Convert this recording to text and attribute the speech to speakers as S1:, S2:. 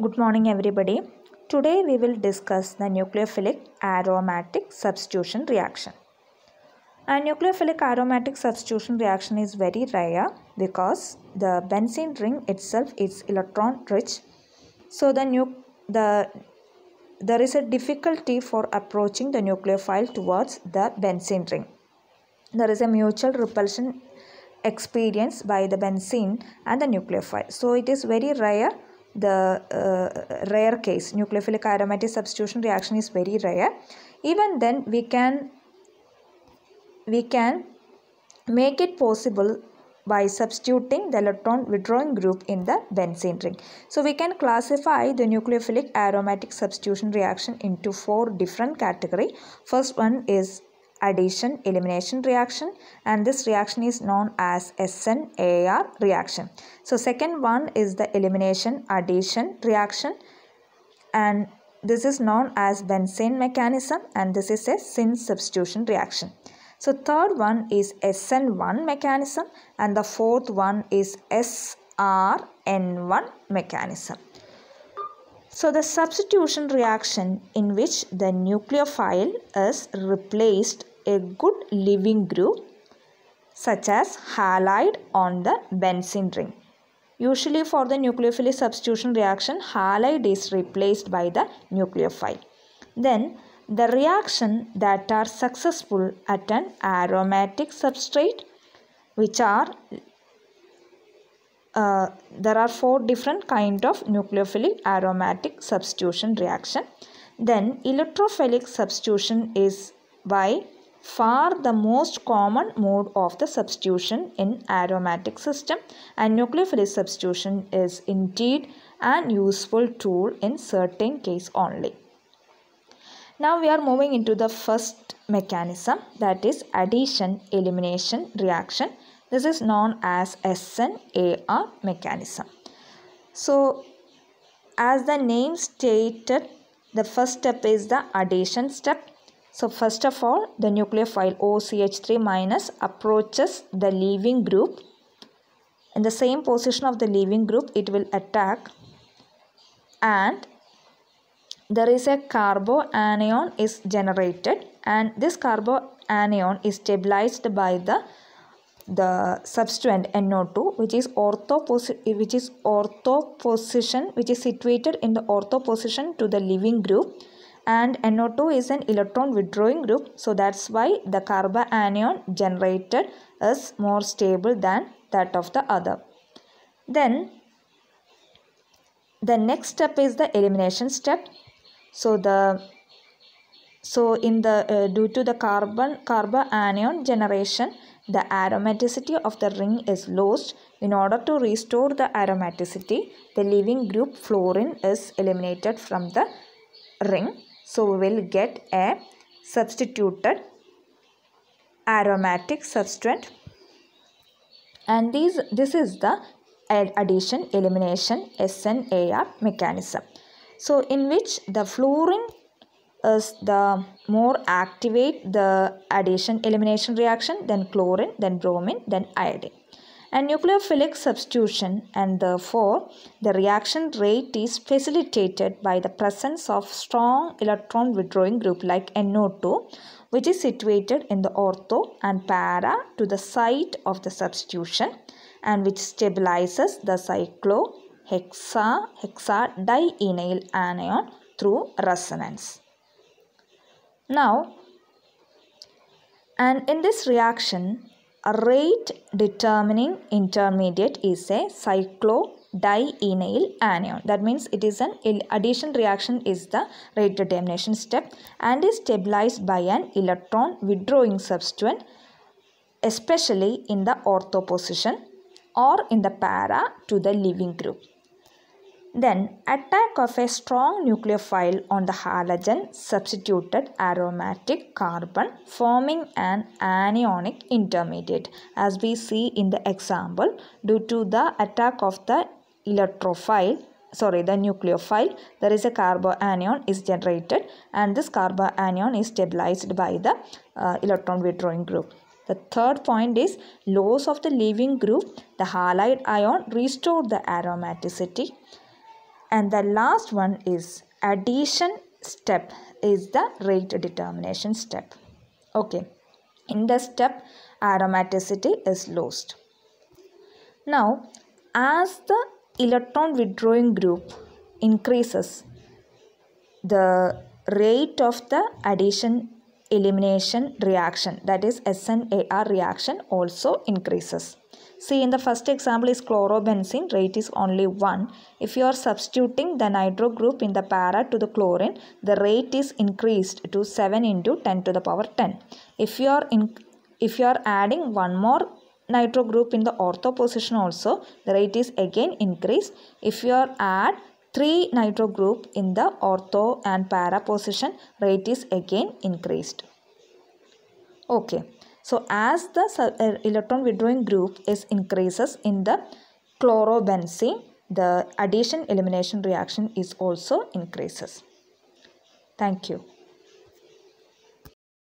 S1: Good morning, everybody. Today we will discuss the nucleophilic aromatic substitution reaction. A nucleophilic aromatic substitution reaction is very rare because the benzene ring itself is electron rich. So the nu- the there is a difficulty for approaching the nucleophile towards the benzene ring. There is a mutual repulsion experienced by the benzene and the nucleophile. So it is very rare. The uh, rare case nucleophilic aromatic substitution reaction is very rare. Even then, we can we can make it possible by substituting the electron withdrawing group in the benzene ring. So we can classify the nucleophilic aromatic substitution reaction into four different category. First one is addition elimination reaction and this reaction is known as SNAR reaction. So second one is the elimination addition reaction and this is known as benzyne mechanism and this is a cine substitution reaction. So third one is SN1 mechanism and the fourth one is SRN1 mechanism. So the substitution reaction in which the nucleophile is replaced a good leaving group such as halide on the benzene ring. Usually for the nucleophilic substitution reaction halide is replaced by the nucleophile. Then the reaction that are successful at an aromatic substrate which are uh, there are four different kind of nucleophilic aromatic substitution reaction then electrophilic substitution is by far the most common mode of the substitution in aromatic system and nucleophilic substitution is indeed an useful tool in certain case only now we are moving into the first mechanism that is addition elimination reaction. This is known as SNAR mechanism. So as the name stated the first step is the addition step. So first of all the nucleophile OCH3 minus approaches the leaving group. In the same position of the leaving group it will attack and there is a carboanion is generated and this carboanion is stabilized by the the substituent NO2 which is ortho which is ortho position which is situated in the ortho position to the leaving group and NO2 is an electron withdrawing group. So that's why the carboanion generated is more stable than that of the other. Then the next step is the elimination step. So the so in the uh, due to the carbon carbanion generation the aromaticity of the ring is lost. In order to restore the aromaticity the leaving group fluorine is eliminated from the ring so we will get a substituted aromatic substituent and these this is the addition elimination SNAR mechanism. So in which the fluorine is the more activate the addition elimination reaction then chlorine then bromine then iodine and nucleophilic substitution and therefore the reaction rate is facilitated by the presence of strong electron withdrawing group like NO2 which is situated in the ortho and para to the site of the substitution and which stabilizes the cyclo hexa hexadienyl anion through resonance. Now, and in this reaction, a rate determining intermediate is a cyclodienyl anion. That means it is an addition reaction is the rate determination step and is stabilized by an electron withdrawing substituent especially in the ortho position or in the para to the leaving group. Then attack of a strong nucleophile on the halogen substituted aromatic carbon forming an anionic intermediate as we see in the example due to the attack of the electrophile sorry the nucleophile there is a carbanion is generated and this carbanion is stabilized by the uh, electron withdrawing group. The third point is loss of the leaving group. The halide ion restore the aromaticity and the last one is addition step is the rate determination step. Okay. In this step aromaticity is lost. Now as the electron withdrawing group increases the rate of the addition elimination reaction that is SNAR reaction also increases. See in the first example is chlorobenzene rate is only 1. If you are substituting the nitro group in the para to the chlorine the rate is increased to 7 into 10 to the power 10. If you are in if you are adding one more nitro group in the ortho position also the rate is again increased. If you are add 3 nitro group in the ortho and para position rate is again increased. Okay. So as the uh, electron withdrawing group is increases in the chlorobenzene the addition elimination reaction is also increases. Thank you.